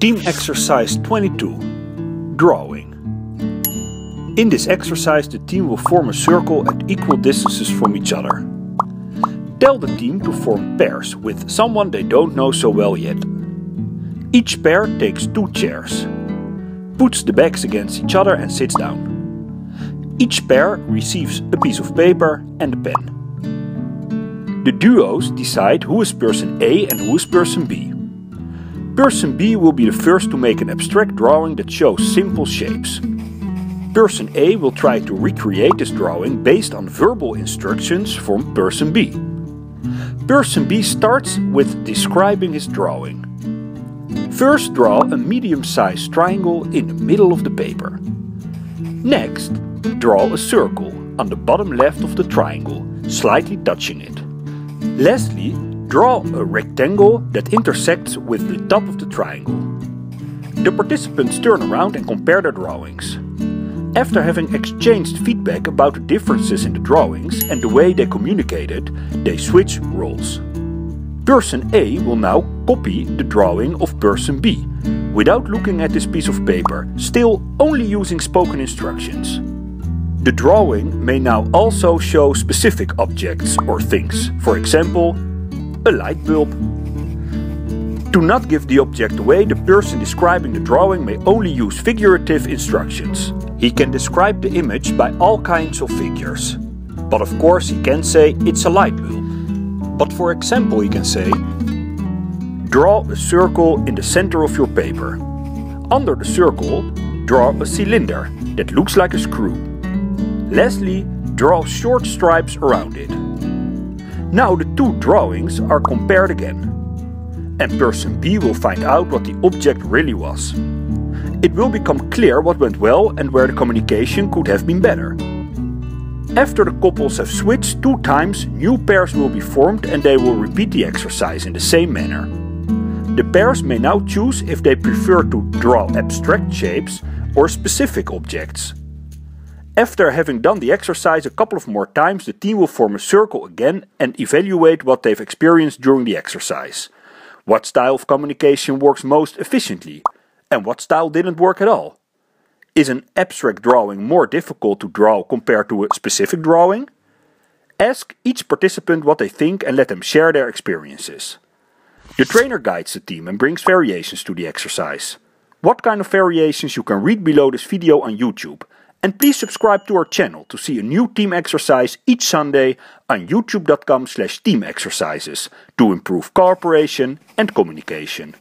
Team Exercise 22 Drawing. In this exercise the team will form a circle at equal distances from each other. Tell the team to form pairs with someone they don't know so well yet. Each pair takes two chairs, puts the backs against each other and sits down. Each pair receives a piece of paper and a pen. The duos decide who is person A and who is person B. Person B will be the first to make an abstract drawing that shows simple shapes. Person A will try to recreate this drawing based on verbal instructions from person B. Person B starts with describing his drawing. First draw a medium-sized triangle in the middle of the paper. Next, draw a circle on the bottom left of the triangle, slightly touching it. Lastly, draw a rectangle that intersects with the top of the triangle. The participants turn around and compare their drawings. After having exchanged feedback about the differences in the drawings and the way they communicated, they switch roles. Person A will now copy the drawing of person B, without looking at this piece of paper, still only using spoken instructions. The drawing may now also show specific objects or things, for example, a light bulb. To not give the object away, the person describing the drawing may only use figurative instructions. He can describe the image by all kinds of figures. But of course he can say it's a light bulb. But for example he can say Draw a circle in the center of your paper. Under the circle, draw a cylinder that looks like a screw. Lastly, draw short stripes around it. Now the two drawings are compared again. And person B will find out what the object really was. It will become clear what went well and where the communication could have been better. After the couples have switched two times, new pairs will be formed and they will repeat the exercise in the same manner. The pairs may now choose if they prefer to draw abstract shapes or specific objects. After having done the exercise a couple of more times, the team will form a circle again and evaluate what they've experienced during the exercise. What style of communication works most efficiently, and what style didn't work at all. Is an abstract drawing more difficult to draw compared to a specific drawing? Ask each participant what they think and let them share their experiences. The trainer guides the team and brings variations to the exercise. What kind of variations you can read below this video on YouTube and please subscribe to our channel to see a new team exercise each Sunday on youtube.com slash teamexercises to improve cooperation and communication.